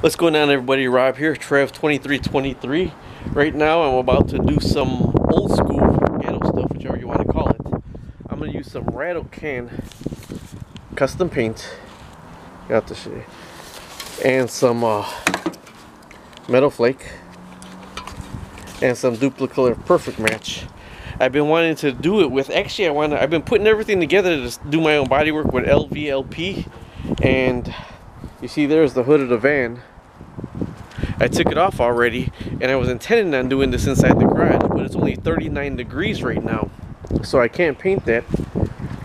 What's going on everybody? Rob here, Trev2323. Right now I'm about to do some old school ghetto stuff, whichever you want to call it. I'm going to use some Rattle Can custom paint. Got the shit. And some uh, Metal Flake. And some Duplicolor Perfect Match. I've been wanting to do it with, actually I want to, I've been putting everything together to do my own body work with LVLP. And you see there's the hood of the van I took it off already and I was intending on doing this inside the garage but it's only 39 degrees right now so I can't paint that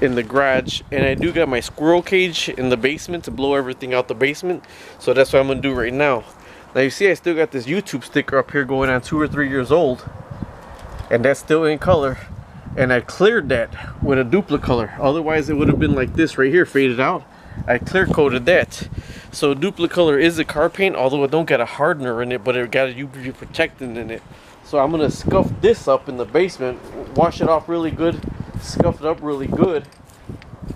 in the garage. And I do got my squirrel cage in the basement to blow everything out the basement so that's what I'm gonna do right now. Now you see I still got this YouTube sticker up here going on two or three years old and that's still in color. And I cleared that with a Duplicolor otherwise it would have been like this right here faded out. I clear coated that so Duplicolor is a car paint, although it don't got a hardener in it, but it got a UV protectant in it. So I'm gonna scuff this up in the basement, wash it off really good, scuff it up really good,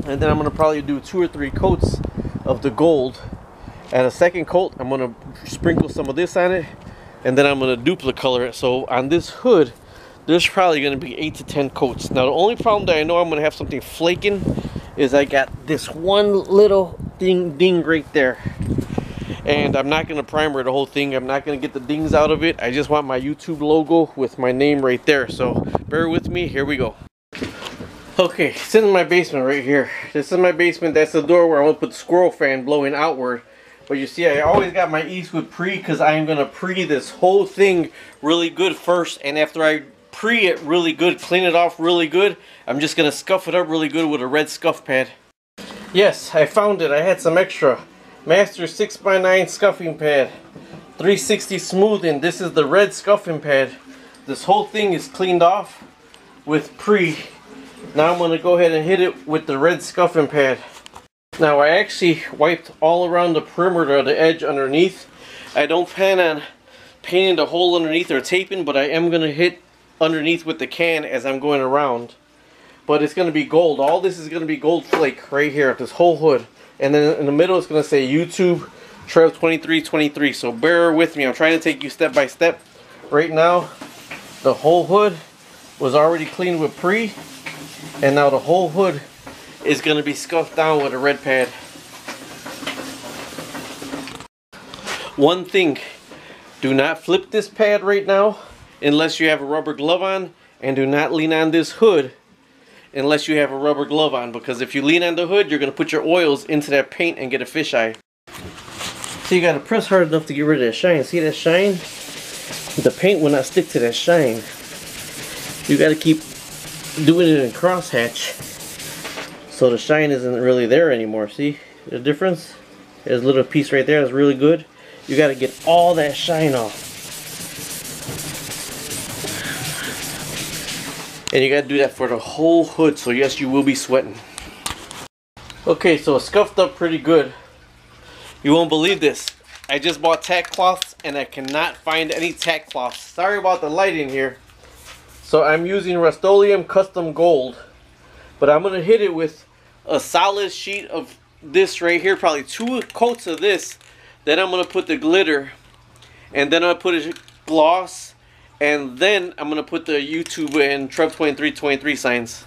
and then I'm gonna probably do two or three coats of the gold. And a second coat, I'm gonna sprinkle some of this on it, and then I'm gonna Duplicolor it. So on this hood, there's probably gonna be eight to ten coats. Now the only problem that I know I'm gonna have something flaking is I got this one little ding ding right there. And I'm not gonna primer the whole thing. I'm not gonna get the dings out of it. I just want my YouTube logo with my name right there. So bear with me. Here we go. Okay it's in my basement right here. This is my basement. That's the door where I'm gonna put the squirrel fan blowing outward. But you see I always got my Eastwood pre because I'm gonna pre this whole thing really good first. And after I pre it really good clean it off really good I'm just gonna scuff it up really good with a red scuff pad Yes, I found it. I had some extra. Master 6x9 scuffing pad. 360 smoothing. This is the red scuffing pad. This whole thing is cleaned off with pre. Now I'm going to go ahead and hit it with the red scuffing pad. Now I actually wiped all around the perimeter of the edge underneath. I don't plan on painting the hole underneath or taping, but I am going to hit underneath with the can as I'm going around but it's going to be gold. All this is going to be gold flake right here, at this whole hood. And then in the middle it's going to say YouTube Trev 2323. So bear with me. I'm trying to take you step by step. Right now, the whole hood was already cleaned with pre. And now the whole hood is going to be scuffed down with a red pad. One thing, do not flip this pad right now unless you have a rubber glove on and do not lean on this hood unless you have a rubber glove on because if you lean on the hood you're going to put your oils into that paint and get a fisheye. So you got to press hard enough to get rid of that shine. See that shine? The paint will not stick to that shine. You got to keep doing it in crosshatch so the shine isn't really there anymore. See the difference? There's a little piece right there that's really good. You got to get all that shine off. And you got to do that for the whole hood, so yes, you will be sweating. Okay, so scuffed up pretty good. You won't believe this. I just bought tack cloths and I cannot find any tack cloths. Sorry about the lighting here. So I'm using Rust-Oleum Custom Gold. But I'm to hit it with a solid sheet of this right here. Probably two coats of this. Then I'm to put the glitter. And then I'll put a gloss and then I'm to put the YouTube and Trev2323 signs.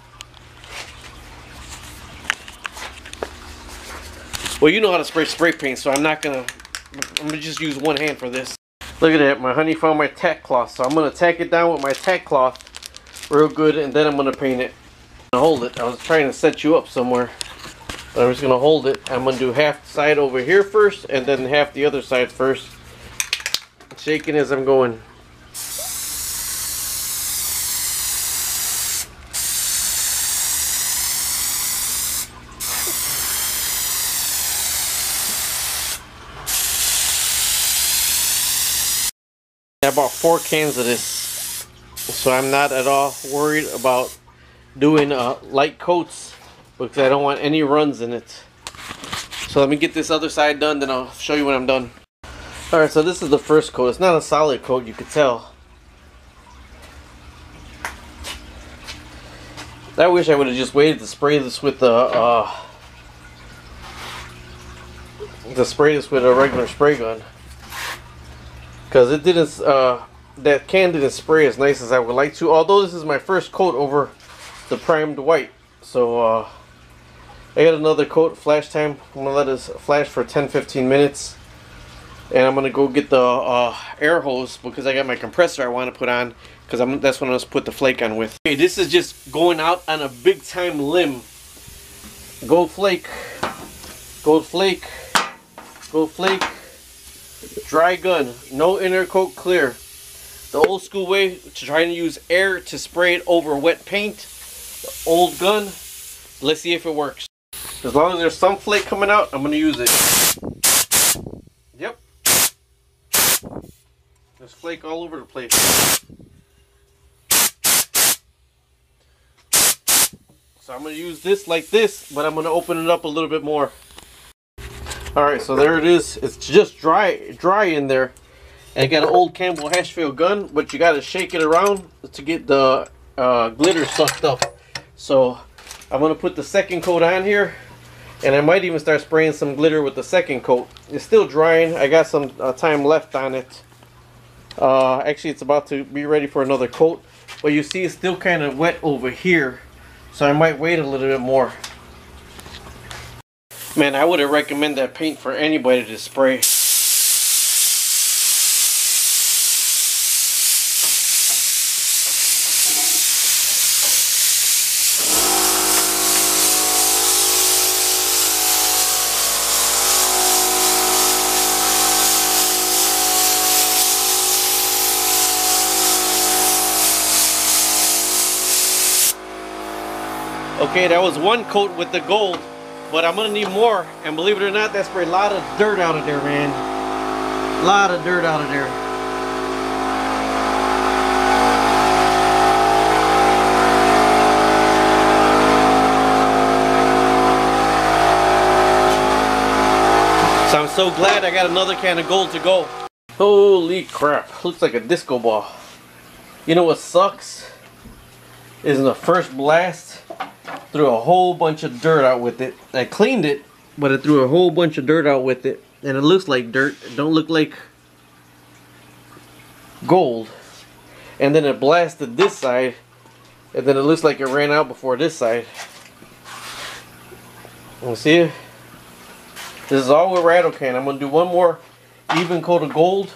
Well, you know how to spray spray paint, so I'm not to... I'm to just use one hand for this. Look at that. My honey found my tack cloth. So I'm to tack it down with my tack cloth real good, and then I'm to paint it. Hold it. I was trying to set you up somewhere. But I'm just to hold it. I'm to do half the side over here first, and then half the other side first. Shaking as I'm going. I bought four cans of this so I'm not at all worried about doing uh, light coats because I don't want any runs in it. So let me get this other side done then I'll show you when I'm done. Alright so this is the first coat. It's not a solid coat you could tell. I wish I would have just waited to spray this with the uh, to spray this with a regular spray gun because it didn't uh, that can didn't spray as nice as I would like to although this is my first coat over the primed white. So uh, I got another coat flash time I'm gonna let this flash for 10-15 minutes. And I'm gonna go get the uh, air hose because I got my compressor I want to put on because I'm that's what I'm gonna put the flake on with. Okay this is just going out on a big time limb. Gold flake. Gold flake. Gold flake dry gun no inner coat clear. The old school way to try to use air to spray it over wet paint the old gun let's see if it works. As long as there's some flake coming out I'm gonna use it. Yep. There's flake all over the place. So I'm gonna use this like this but I'm gonna open it up a little bit more Alright, so there it is. It's just dry dry in there. And I got an old Campbell Hausfeld gun, but you got to shake it around to get the uh, glitter sucked up. So I'm to put the second coat on here. And I might even start spraying some glitter with the second coat. It's still drying. I got some uh, time left on it. Uh, actually, it's about to be ready for another coat. But you see it's still kind of wet over here. So I might wait a little bit more. Man, I would have recommend that paint for anybody to spray. Okay, that was one coat with the gold. But I'm gonna need more. And believe it or not, that sprayed a lot of dirt out of there, man. A lot of dirt out of there. So I'm so glad I got another can of gold to go. Holy crap, looks like a disco ball. You know what sucks? Is in the first blast, threw a whole bunch of dirt out with it. I cleaned it, but it threw a whole bunch of dirt out with it. And it looks like dirt. It don't look like gold. And then it blasted this side. And then it looks like it ran out before this side. You see it? This is all with rattle can. I'm going to do one more even coat of gold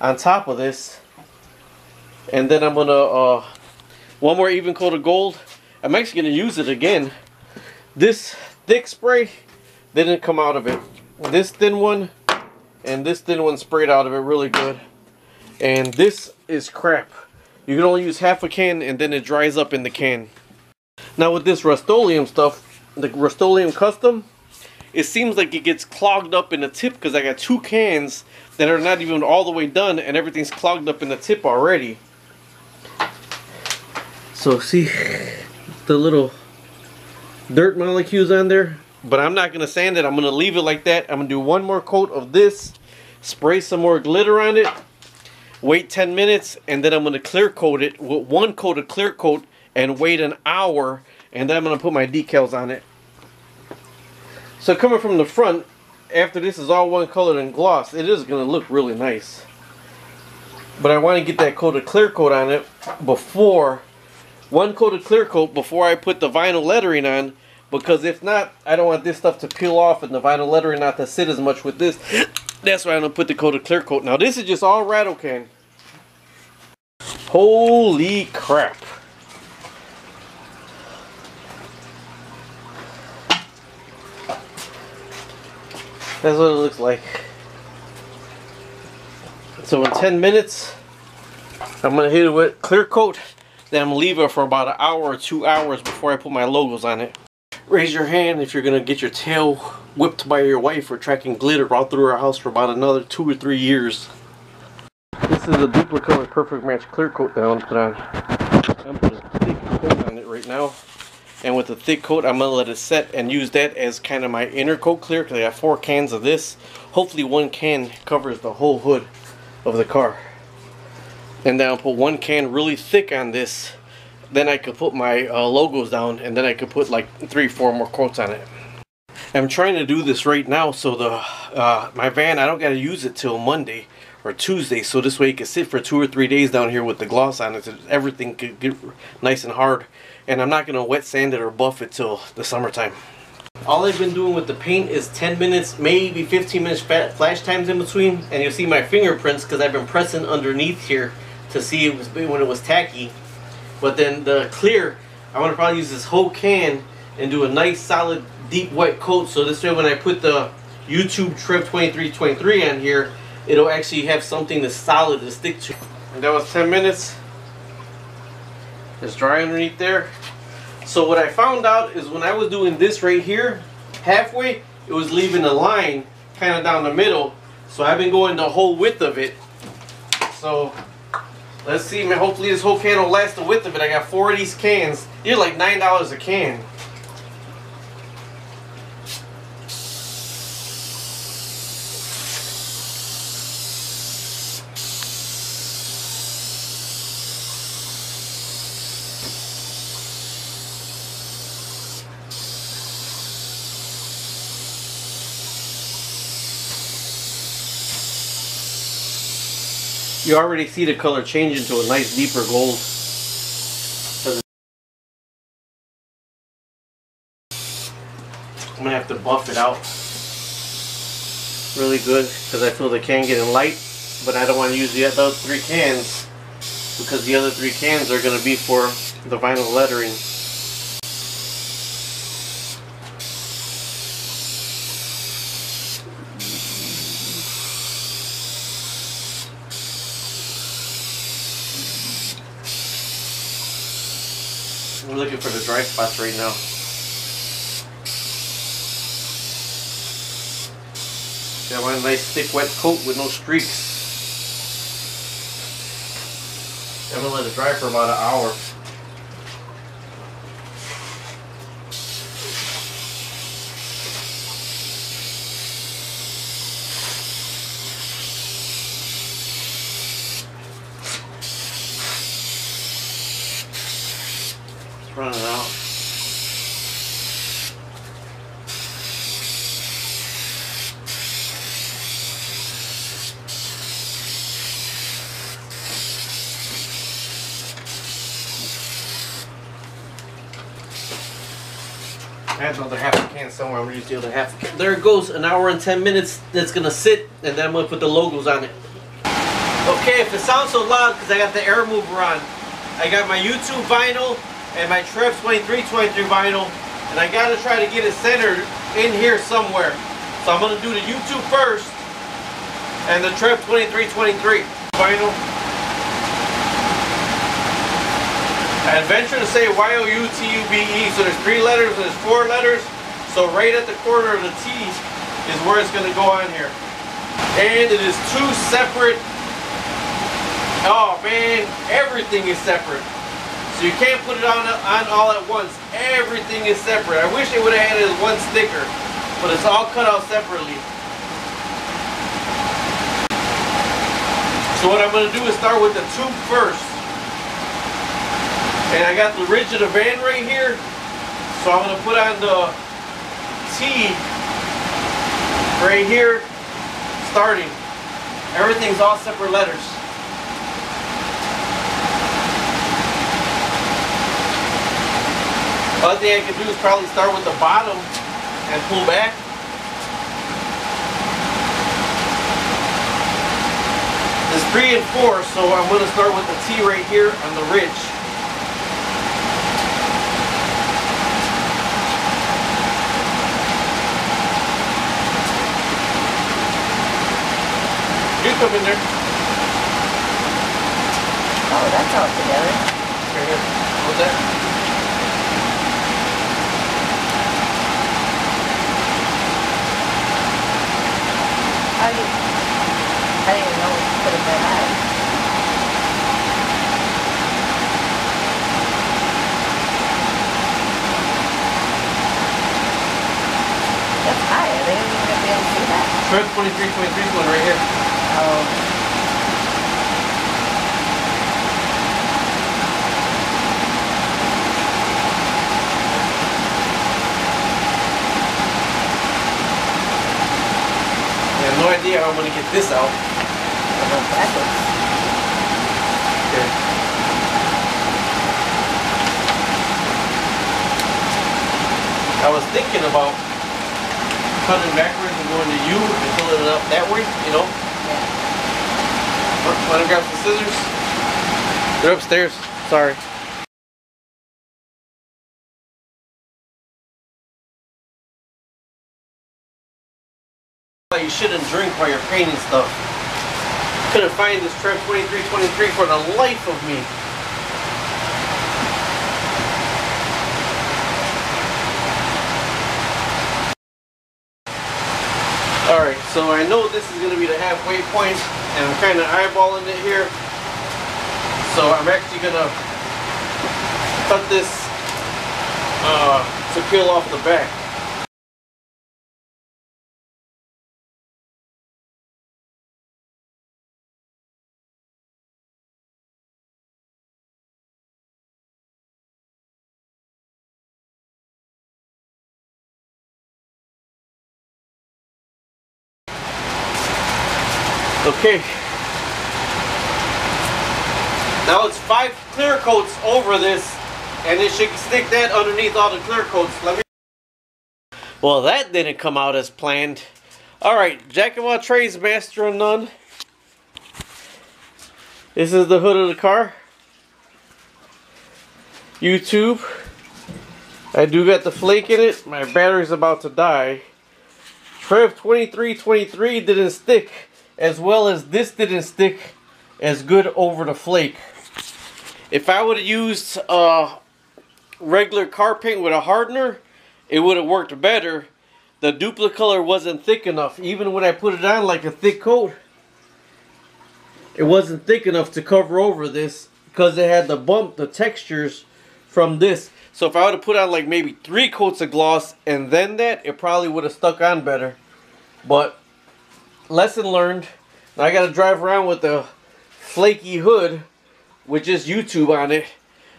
on top of this. And then I'm going to, uh, one more even coat of gold I'm actually going to use it again. This thick spray didn't come out of it. This thin one and this thin one sprayed out of it really good. And this is crap. You can only use half a can and then it dries up in the can. Now with this Rust-Oleum stuff, the Rust-Oleum Custom, it seems like it gets clogged up in the tip because I got two cans that are not even all the way done and everything's clogged up in the tip already. So see, the little dirt molecules on there. But I'm not going to sand it. I'm going to leave it like that. I'm going to do one more coat of this. Spray some more glitter on it. Wait 10 minutes. And then I'm going to clear coat it with one coat of clear coat. And wait an hour. And then I'm going to put my decals on it. So coming from the front. After this is all one color and gloss. It is going to look really nice. But I want to get that coat of clear coat on it before one coat of clear coat before I put the vinyl lettering on because if not I don't want this stuff to peel off and the vinyl lettering not to sit as much with this. That's why I'm gonna put the coat of clear coat. Now this is just all rattle can. Holy crap. That's what it looks like. So in 10 minutes I'm gonna hit it with clear coat then I'm gonna leave it for about an hour or two hours before I put my logos on it. Raise your hand if you're gonna get your tail whipped by your wife for tracking glitter all through her house for about another two or three years. This is a Dupli-Color Perfect Match clear coat that I'm gonna put on. I'm putting a thick coat on it right now. And with the thick coat, I'm gonna let it set and use that as kind of my inner coat clear because I got four cans of this. Hopefully one can covers the whole hood of the car and then I'll put one can really thick on this then I could put my uh, logos down and then I could put like three four more quotes on it I'm trying to do this right now so the uh, my van I don't got to use it till Monday or Tuesday, so this way it can sit for two or three days down here with the gloss on it. So everything could get nice and hard. And I'm not gonna wet sand it or buff it till the summertime. All I've been doing with the paint is 10 minutes, maybe 15 minutes flash times in between. And you'll see my fingerprints because I've been pressing underneath here to see it was when it was tacky. But then the clear, I want to probably use this whole can and do a nice solid deep wet coat. So this way when I put the YouTube Trev 2323 on here, it'll actually have something that's solid to stick to. And that was 10 minutes. It's dry underneath there. So what I found out is when I was doing this right here, halfway, it was leaving a line kind of down the middle. So I've been going the whole width of it. So let's see, man. Hopefully this whole can will last the width of it. I got four of these cans. They're like $9 a can. You already see the color change into a nice deeper gold. I'm gonna have to buff it out really good because I feel the can getting light, but I don't want to use the other three cans because the other three cans are gonna be for the vinyl lettering. Looking for the dry spots right now. Got my nice thick wet coat with no streaks. I'm gonna let it dry for about an hour. running out. Had another half a can somewhere. I'm gonna use the other half. There it goes, an hour and 10 minutes. That's gonna sit, and then I'm gonna put the logos on it. Okay, if it sounds so loud, because I got the air mover on. I got my YouTube vinyl, and my Trev 2323 vinyl and I gotta try to get it centered in here somewhere. So I'm gonna do the YouTube first and the Trev 2323 vinyl. I venture to say Y-O-U-T-U-B-E so there's three letters and there's four letters so right at the corner of the T is where it's gonna go on here. And it is two separate Oh man, everything is separate. So you can't put it on, on all at once. Everything is separate. I wish they would have had it as one sticker, but it's all cut out separately. So what I'm going to do is start with the tube first. And I got the ridge of the van right here. So I'm going to put on the T right here, starting. Everything's all separate letters. Other thing I can do is probably start with the bottom and pull back. It's three and four, so I'm going to start with the T right here on the ridge. Come in there. Oh, that's all together. Right here. What's that? I didn't, I didn't even know we could have been high. That's high. Are they even to be able to see that? Trev 23, 23 one right here. I have no idea how I'm to get this out. backwards. Okay. I was thinking about cutting backwards and going to U and filling it up that way, you know? Want to grab some scissors? They're upstairs. Sorry. You shouldn't drink while you're painting stuff. Couldn't find this Trev 2323 for the life of me. Alright, so I know this is going to be the halfway point, and I'm kind of eyeballing it here. So I'm actually going to cut this uh, to peel off the back. Okay. Now it's five clear coats over this, and it should stick that underneath all the clear coats. Let me. Well, that didn't come out as planned. All right, Jack of all trades, master of none. This is the hood of the car. YouTube. I do got the flake in it. My battery's about to die. Trev 2323 didn't stick as well as this didn't stick as good over the flake. If I would have used uh, regular car paint with a hardener, it would have worked better. The Dupli-Color wasn't thick enough. Even when I put it on like a thick coat, it wasn't thick enough to cover over this because it had the bump, the textures from this. So if I would have put on like maybe three coats of gloss and then that, it probably would have stuck on better. But lesson learned. Now I got to drive around with a flaky hood with just YouTube on it.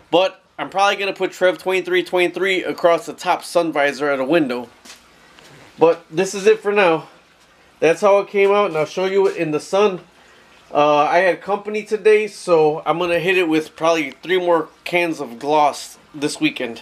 But I'm probably to put Trev 2323 across the top sun visor at a window. But this is it for now. That's how it came out and I'll show you it in the sun. Uh, I had company today so I'm to hit it with probably three more cans of gloss this weekend.